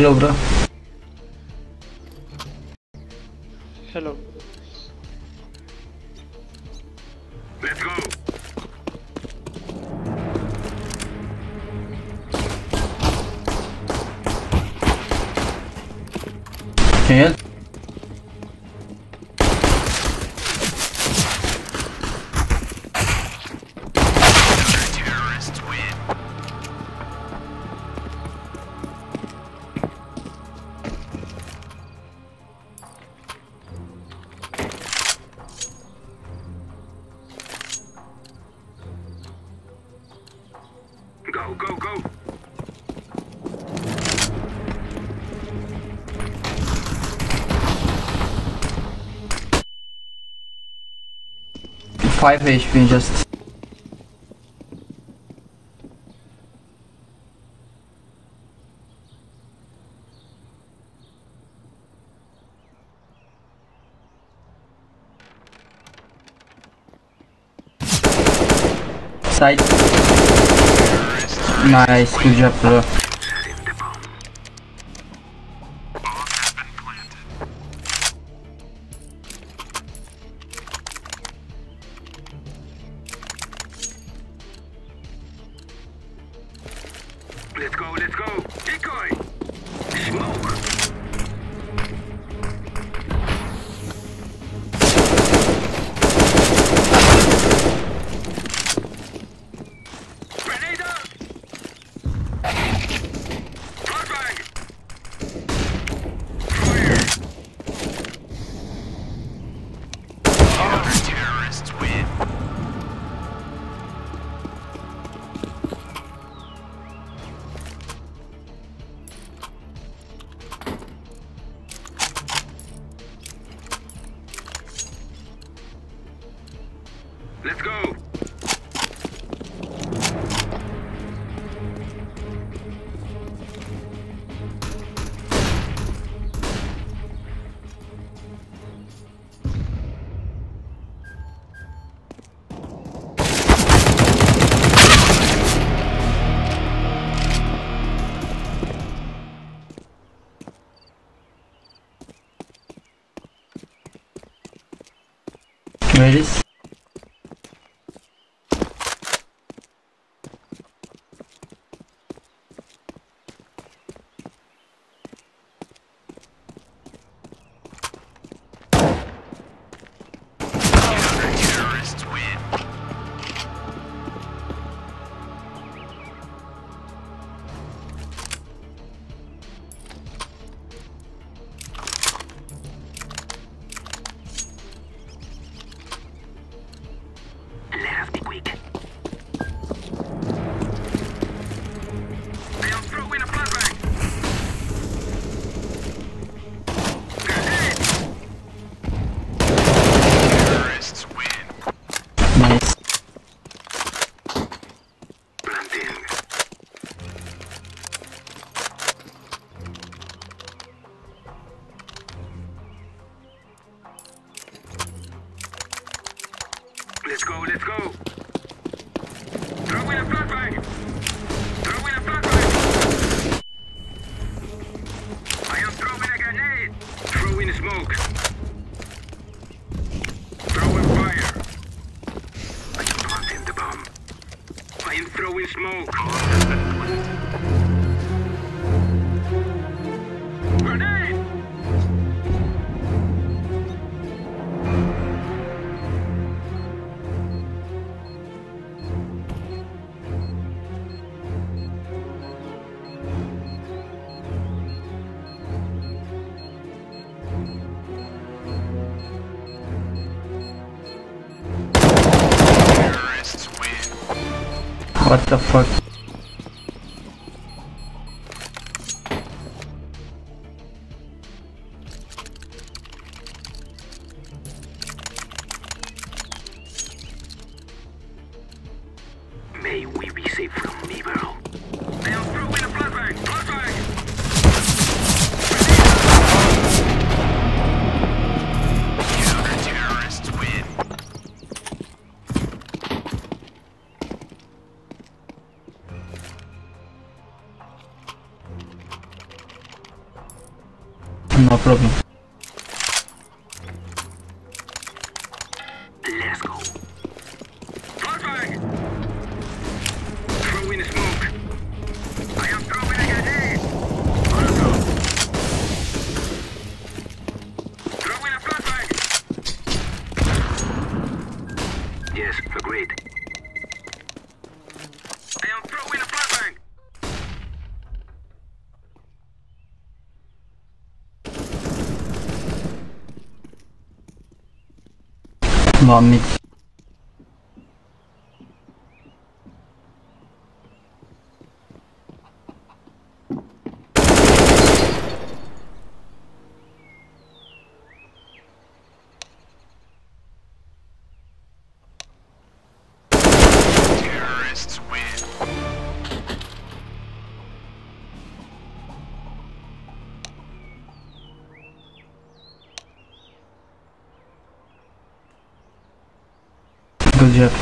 Hello, bro. Hello. Let's go. 5 HP just. Side. Nice, good job bro. eles. smoke. Throwing fire. I planted the bomb. I am throwing smoke. What the fuck? Problem. Let's go. Throw in smoke. I am throwing grenade. Throw in a flashbang. Yes, agreed. economics Job.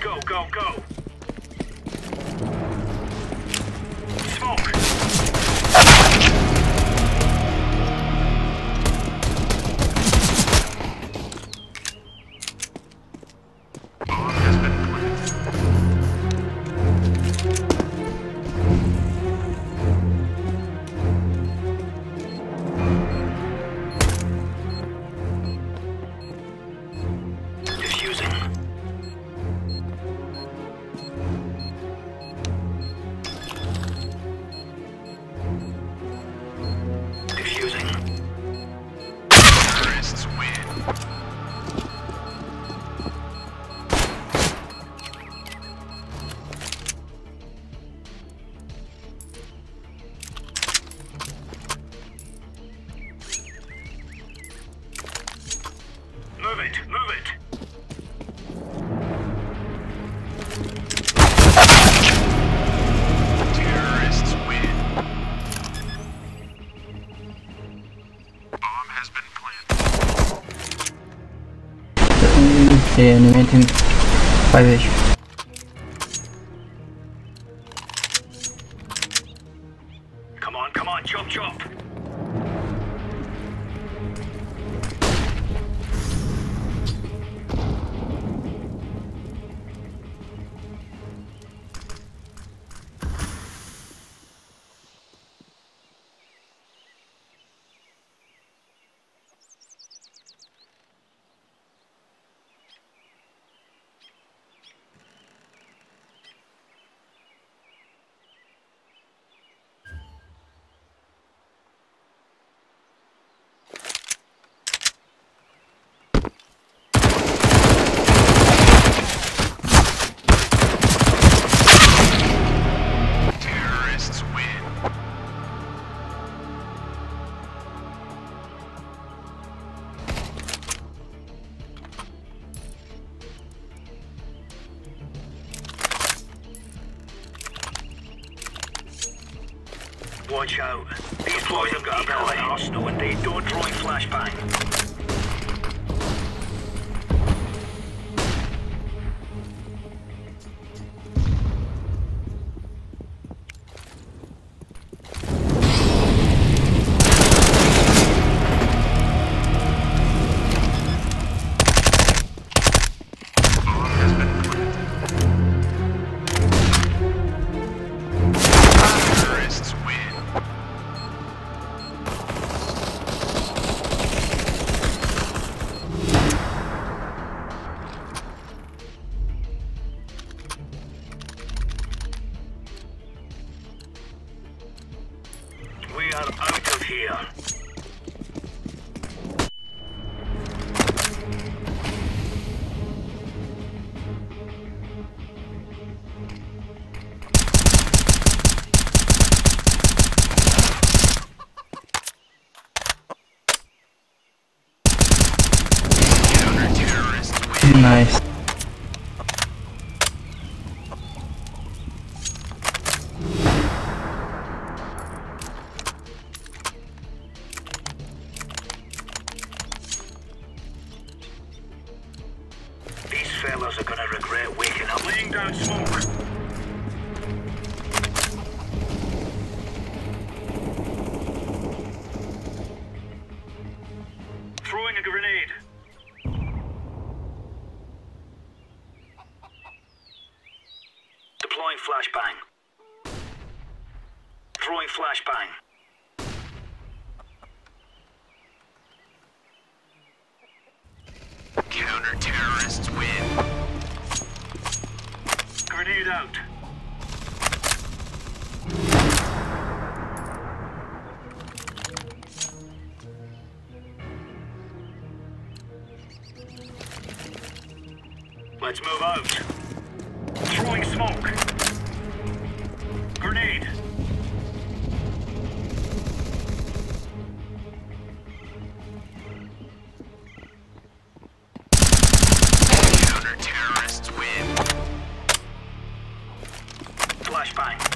Go, go, go. Terrorists win. They animating 5 HP. Watch out. These boys have got a bit of an arsenal and they don't throwing flashbang. Here. a grenade. Let's move out. Throwing smoke. Grenade. Flashbang.